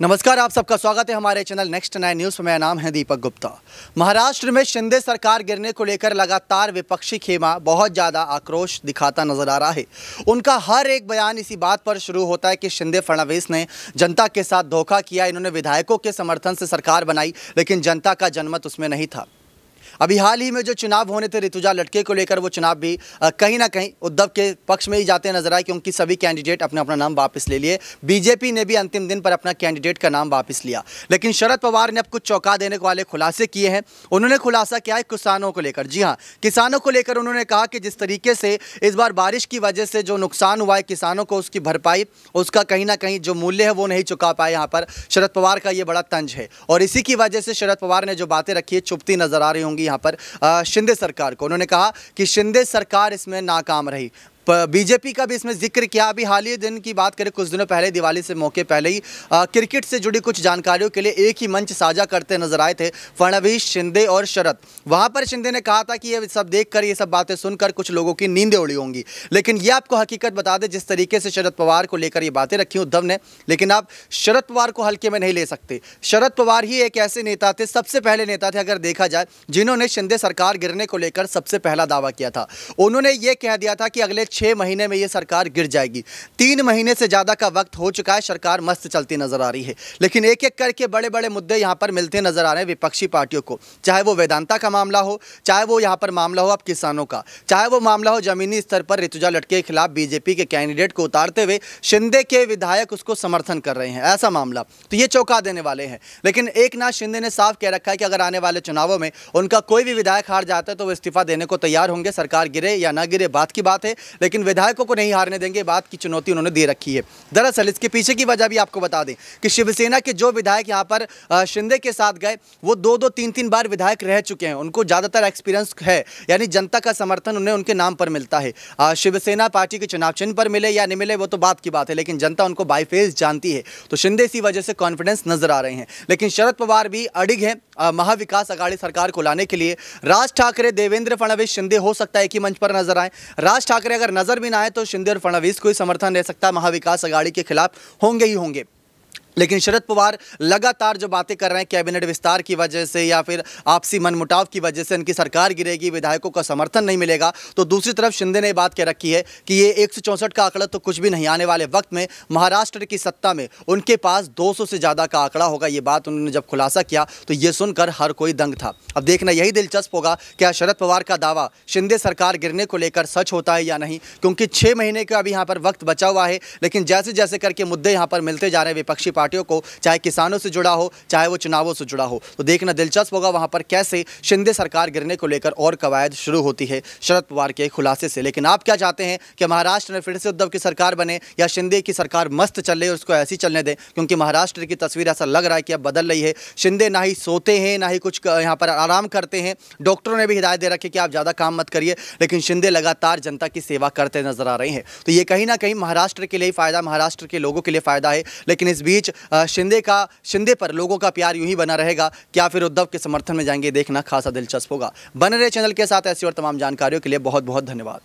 नमस्कार, आप सबका स्वागत है हमारे चैनल नेक्स्ट नाइन न्यूज़ में मेरा नाम है दीपक गुप्ता। महाराष्ट्र में शिंदे सरकार गिरने को लेकर लगातार विपक्षी खेमा बहुत ज़्यादा आक्रोश दिखाता नज़र आ रहा है। उनका हर एक बयान इसी बात पर शुरू होता है कि शिंदे फडणवीस ने जनता के साथ धोखा किया। इन्होंने विधायकों के समर्थन से सरकार बनाई, लेकिन जनता का जनमत उसमें नहीं था। अभी हाल ही में जो चुनाव होने थे, ऋतुजा लटके को लेकर वो चुनाव भी कहीं ना कहीं उद्धव के पक्ष में ही जाते नज़र आए क्योंकि सभी कैंडिडेट अपना अपना नाम वापस ले लिए। बीजेपी ने भी अंतिम दिन पर अपना कैंडिडेट का नाम वापस लिया। लेकिन शरद पवार ने अब कुछ चौंका देने वाले खुलासे किए हैं। उन्होंने खुलासा किया है किसानों को लेकर। जी हाँ किसानों को लेकर उन्होंने कहा कि जिस तरीके से इस बार बारिश की वजह से जो नुकसान हुआ है किसानों को, उसकी भरपाई, उसका कहीं ना कहीं जो मूल्य है वो नहीं चुका पाए यहाँ पर। शरद पवार का ये बड़ा तंज है। और इसी की वजह से शरद पवार ने जो बातें रखी है, चुपती नज़र आ रही होंगी। यहाँ पर शिंदे सरकार को। उन्होंने कहा कि शिंदे सरकार इसमें नाकाम रही। बीजेपी का भी इसमें ज़िक्र किया। अभी हाल ही दिन की बात करें, कुछ दिनों पहले, दिवाली से मौके पहले ही क्रिकेट से जुड़ी कुछ जानकारियों के लिए एक ही मंच साझा करते नज़र आए थे फडणवीस, शिंदे और शरद। वहाँ पर शिंदे ने कहा था कि ये सब देखकर, ये सब बातें सुनकर कुछ लोगों की नींदें उड़ी होंगी। लेकिन ये आपको हकीकत बता दें, जिस तरीके से शरद पवार को लेकर ये बातें रखी उद्धव ने, लेकिन आप शरद पवार को हल्के में नहीं ले सकते। शरद पवार ही एक ऐसे नेता थे, सबसे पहले नेता थे अगर देखा जाए, जिन्होंने शिंदे सरकार गिरने को लेकर सबसे पहला दावा किया था। उन्होंने ये कह दिया था कि अगले छः महीने में ये सरकार गिर जाएगी। तीन महीने से ज़्यादा का वक्त हो चुका है, सरकार मस्त चलती नज़र आ रही है। लेकिन एक एक करके बड़े बड़े मुद्दे यहाँ पर मिलते नज़र आ रहे हैं विपक्षी पार्टियों को। चाहे वो वेदांता का मामला हो, चाहे वो यहाँ पर मामला हो अब किसानों का। चाहे वो मामला हो जमीनी स्तर पर ऋतुजा लटके के खिलाफ बीजेपी के कैंडिडेट को उतारते हुए शिंदे के विधायक उसको समर्थन कर रहे हैं, ऐसा मामला। तो ये चौंका देने वाले हैं। लेकिन एक शिंदे ने साफ़ कह रखा है कि अगर आने वाले चुनावों में उनका कोई भी विधायक हार जाता है तो वो इस्तीफा देने को तैयार होंगे, सरकार गिरे या ना गिरे, बात की बात है। लेकिन विधायकों को नहीं हारने देंगे, बात की चुनौती उन्होंने दे रखी है। दरअसल इसके पीछे की वजह भी आपको बता दें कि शिवसेना के जो विधायक यहाँ पर शिंदे के साथ गए, वो दो दो, तीन तीन बार विधायक रह चुके हैं। उनको ज़्यादातर एक्सपीरियंस है, यानी जनता का समर्थन उन्हें उनके नाम पर मिलता है। शिवसेना पार्टी के चुनाव चिन्ह पर मिले या नहीं मिले, वो तो बात की बात है, लेकिन जनता उनको बाईफेस जानती है। तो शिंदे इसी वजह से कॉन्फिडेंस नज़र आ रहे हैं। लेकिन शरद पवार भी अडिग हैं महाविकास अघाड़ी सरकार को लाने के लिए। राज ठाकरे, देवेंद्र फडणवीस, शिंदे, हो सकता है ही मंच पर नज़र आए। राज ठाकरे अगर नज़र भी ना आए तो शिंदे और फडणवीस को ही समर्थन दे सकता महाविकास अघाड़ी के खिलाफ। होंगे ही होंगे। लेकिन शरद पवार लगातार जो बातें कर रहे हैं कैबिनेट विस्तार की वजह से या फिर आपसी मनमुटाव की वजह से उनकी सरकार गिरेगी, विधायकों का समर्थन नहीं मिलेगा। तो दूसरी तरफ़ शिंदे ने बात कह रखी है कि ये एक सौ चौंसठ का आंकड़ा तो कुछ भी नहीं आने वाले वक्त में महाराष्ट्र की सत्ता में उनके पास 200 से ज़्यादा का आंकड़ा होगा, ये बात उन्होंने जब खुलासा किया तो ये सुनकर हर कोई दंग था। अब देखना यही दिलचस्प होगा, क्या शरद पवार का दावा शिंदे सरकार गिरने को लेकर सच होता है या नहीं, क्योंकि छः महीने का अभी यहाँ पर वक्त बचा हुआ है, लेकिन जैसे जैसे करके मुद्दे यहाँ पर मिलते जा रहे हैं विपक्षी पार्टियों को, चाहे किसानों से जुड़ा हो, चाहे वो चुनावों से जुड़ा हो। तो देखना दिलचस्प होगा वहाँ पर कैसे शिंदे सरकार गिरने को लेकर और कवायद शुरू होती है शरद पवार के खुलासे से। लेकिन आप क्या चाहते हैं कि महाराष्ट्र में फिर से उद्धव की सरकार बने या शिंदे की सरकार मस्त चल रही है उसको ऐसी चलने दें? क्योंकि महाराष्ट्र की तस्वीर ऐसा लग रहा है कि अब बदल रही है। शिंदे ना ही सोते हैं, ना ही कुछ यहाँ पर आराम करते हैं। डॉक्टरों ने भी हिदायत दे रखी कि आप ज़्यादा काम मत करिए, लेकिन शिंदे लगातार जनता की सेवा करते नज़र आ रहे हैं। तो ये कहीं ना कहीं महाराष्ट्र के लिए फ़ायदा, महाराष्ट्र के लोगों के लिए फ़ायदा है। लेकिन इस बीच शिंदे का, शिंदे पर लोगों का प्यार यूँ ही बना रहेगा। क्या फिर उद्धव के समर्थन में जाएँगे? देखना खासा दिलचस्प होगा। बने रहे चैनल के साथ ऐसी और तमाम जानकारियों के लिए बहुत बहुत धन्यवाद।